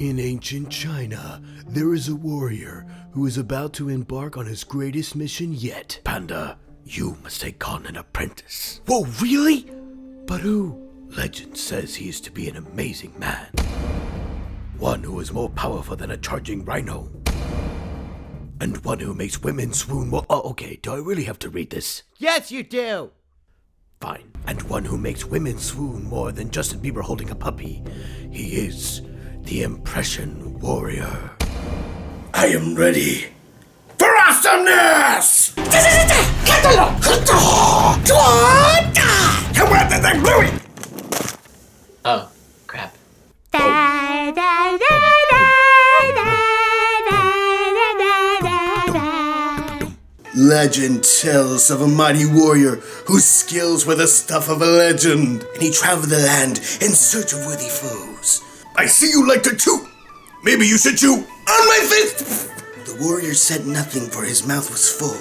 In ancient China, there is a warrior who is about to embark on his greatest mission yet. Panda, you must take on an apprentice. Whoa, really? But who? Legend says he is to be an amazing man. One who is more powerful than a charging rhino. And one who makes women swoon more. Oh, okay, do I really have to read this? Yes, you do. Fine. And one who makes women swoon more than Justin Bieber holding a puppy. He is the Impression Warrior. I am ready for awesomeness! Oh, crap. Legend tells of a mighty warrior whose skills were the stuff of a legend, and he traveled the land in search of worthy foes. I see you like to chew. Maybe you should chew on my fist. The warrior said nothing, for his mouth was full.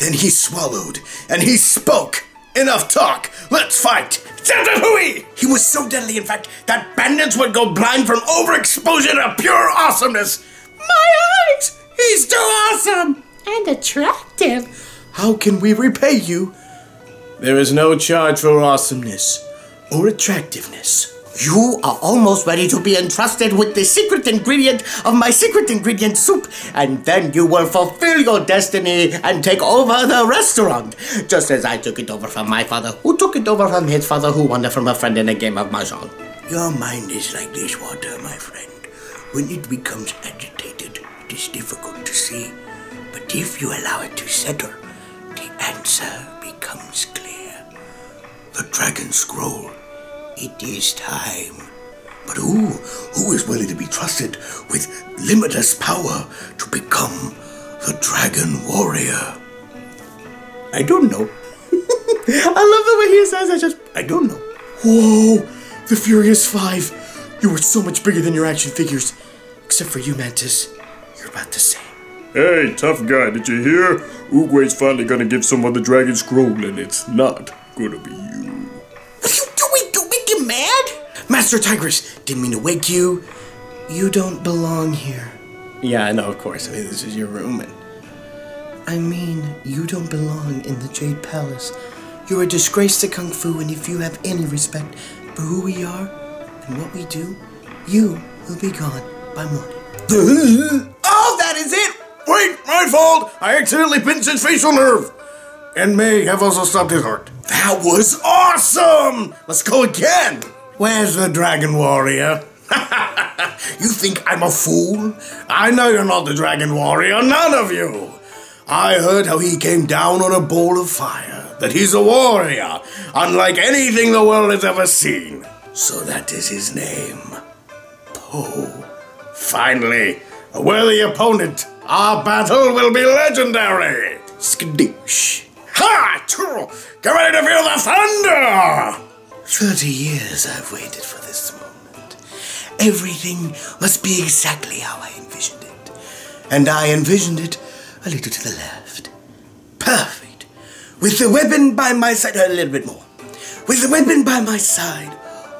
Then he swallowed, and he spoke. Enough talk. Let's fight. Hui! He was so deadly, in fact, that bandits would go blind from overexposure to pure awesomeness. My eyes! He's too awesome! And attractive. How can we repay you? There is no charge for awesomeness or attractiveness. You are almost ready to be entrusted with the secret ingredient of my secret ingredient soup, and then you will fulfill your destiny and take over the restaurant, just as I took it over from my father, who took it over from his father, who won it from a friend in a game of mahjong. Your mind is like this water, my friend. When it becomes agitated, it is difficult to see. But if you allow it to settle, the answer becomes clear. The Dragon Scroll. It is time. But who, who is willing to be trusted with limitless power to become the Dragon Warrior? I don't know. I love the way he says. I just, I don't know. Whoa, the Furious Five. You are so much bigger than your action figures. Except for you, Mantis. You're about the same. Hey, tough guy, did you hear? Oogway's finally gonna give someone the Dragon Scroll, and it's not gonna be you. mad! Master Tigress, didn't mean to wake you. You don't belong here. Yeah, I know, of course. I mean, this is your room, and. I mean, you don't belong in the Jade Palace. You're a disgrace to Kung Fu, and if you have any respect for who we are and what we do, you will be gone by morning. oh, that is it! Wait, my fault! I accidentally pinched his facial nerve! And may have also stopped his heart. That was awesome! Let's go again! Where's the Dragon Warrior? you think I'm a fool? I know you're not the Dragon Warrior, none of you! I heard how he came down on a ball of fire, that he's a warrior, unlike anything the world has ever seen. So that is his name. Po. Finally, a worthy opponent. Our battle will be legendary. Skadoosh. Ha! True. Get ready to feel the thunder! Thirty years I've waited for this moment. Everything must be exactly how I envisioned it. And I envisioned it a little to the left. Perfect. With the weapon by my side, a little bit more. With the weapon by my side,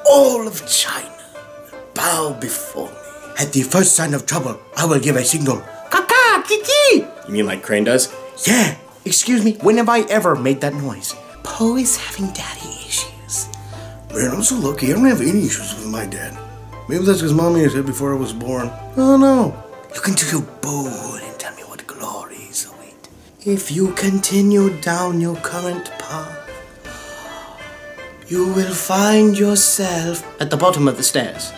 all of China bow before me. At the first sign of trouble, I will give a signal. Kaka, kiki! You mean like Crane does? Yeah. Excuse me, when have I ever made that noise? Po is having daddy issues. Man, I'm so lucky. I don't have any issues with my dad. Maybe that's because mommy had said before I was born. Oh no. Look into your bowl and tell me what glories await. If you continue down your current path, you will find yourself at the bottom of the stairs.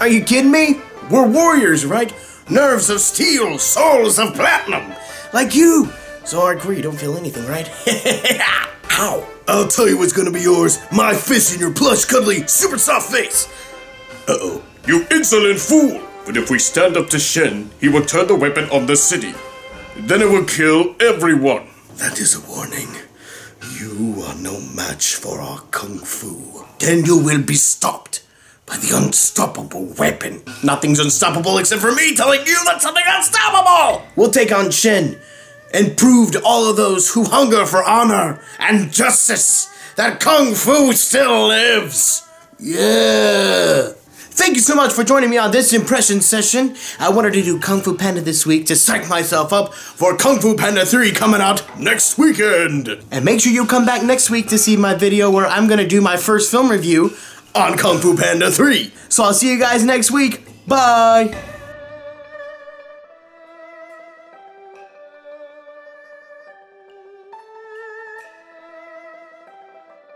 Are you kidding me? We're warriors, right? Nerves of steel, souls of platinum. Like you. So hardcore you don't feel anything, right? Ow. I'll tell you what's gonna be yours. My fist in your plush, cuddly, super soft face. Uh-oh. You insolent fool! But if we stand up to Shen, he will turn the weapon on the city. Then it will kill everyone. That is a warning. You are no match for our kung fu. Then you will be stopped by the unstoppable weapon. Nothing's unstoppable except for me telling you that something unstoppable! We'll take on Shen, and prove to all of those who hunger for honor and justice that Kung Fu still lives. Yeah! Thank you so much for joining me on this impression session. I wanted to do Kung Fu Panda this week to psych myself up for Kung Fu Panda 3 coming out next weekend. And make sure you come back next week to see my video where I'm gonna do my first film review on Kung Fu Panda 3. So I'll see you guys next week. Bye.